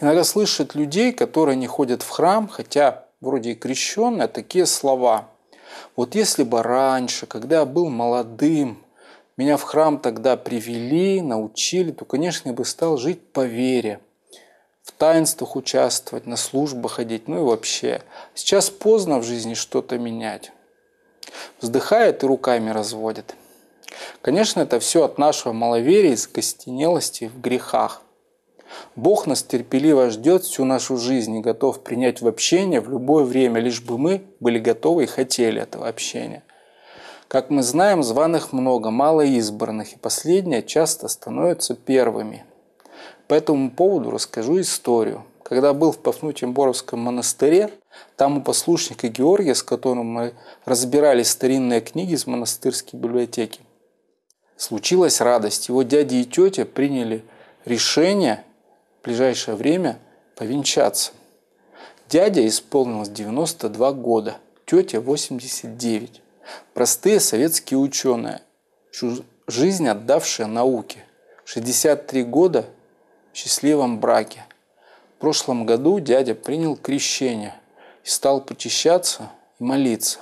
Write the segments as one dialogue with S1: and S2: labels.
S1: Иногда слышат людей, которые не ходят в храм, хотя вроде и крещенные, такие слова. Вот если бы раньше, когда я был молодым, меня в храм тогда привели, научили, то, конечно, я бы стал жить по вере, в таинствах участвовать, на службы ходить, ну и вообще. Сейчас поздно в жизни что-то менять. Вздыхает и руками разводит. Конечно, это все от нашего маловерия и скостенелости в грехах. Бог нас терпеливо ждет всю нашу жизнь и готов принять в общение в любое время, лишь бы мы были готовы и хотели этого общения. Как мы знаем, званых много, мало избранных, и последние часто становятся первыми. По этому поводу расскажу историю. Когда был в Пафнутием-Боровском монастыре, там у послушника Георгия, с которым мы разбирали старинные книги из монастырской библиотеки, случилась радость. Его дяди и тетя приняли решение в ближайшее время повенчаться. Дядя исполнилось 92 года, тетя 89. Простые советские ученые, жизнь отдавшие науке. 63 года в счастливом браке. В прошлом году дядя принял крещение и стал почищаться и молиться.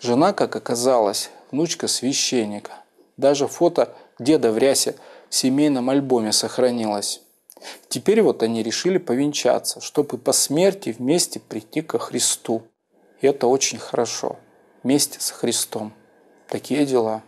S1: Жена, как оказалось, внучка священника. Даже фото деда в рясе в семейном альбоме сохранилось. Теперь вот они решили повенчаться, чтобы по смерти вместе прийти ко Христу. И это очень хорошо. Вместе с Христом. Такие дела.